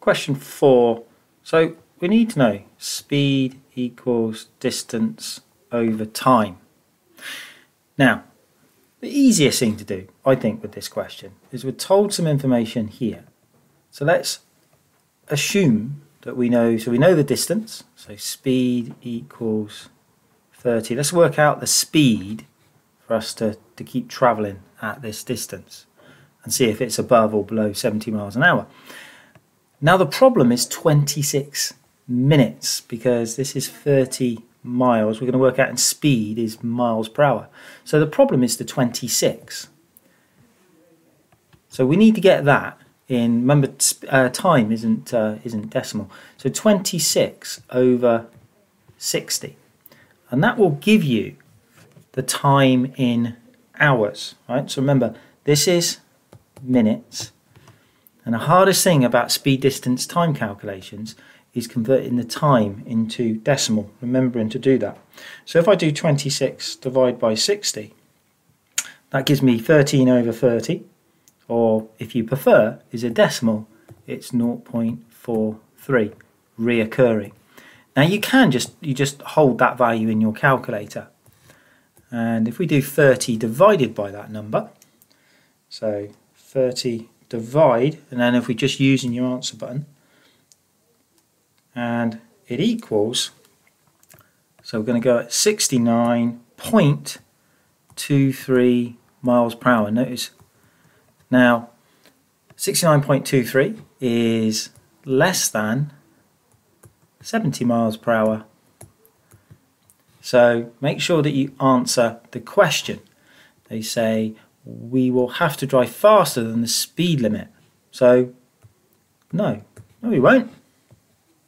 Question four. So we need to know speed equals distance over time. Now, the easiest thing to do, I think, with this question is we're told some information here. So let's assume that we know, so we know the distance, so speed equals 30. Let's work out the speed for us to, to keep travelling at this distance and see if it's above or below 70 miles an hour. Now the problem is 26 minutes because this is 30 miles. We're going to work out in speed is miles per hour. So the problem is the 26. So we need to get that in, remember uh, time isn't, uh, isn't decimal. So 26 over 60. And that will give you the time in hours, right? So remember, this is minutes. And the hardest thing about speed distance time calculations is converting the time into decimal, remembering to do that. So if I do 26 divided by 60, that gives me 13 over 30, or if you prefer, is a decimal, it's 0.43 reoccurring. Now you can just you just hold that value in your calculator. And if we do 30 divided by that number, so 30 divide, and then if we just using your answer button, and it equals, so we're going to go at 69.23 miles per hour. Notice now 69.23 is less than 70 miles per hour. So make sure that you answer the question. They say we will have to drive faster than the speed limit. So no, no we won't.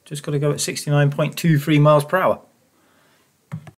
Just got to go at 69.23 miles per hour.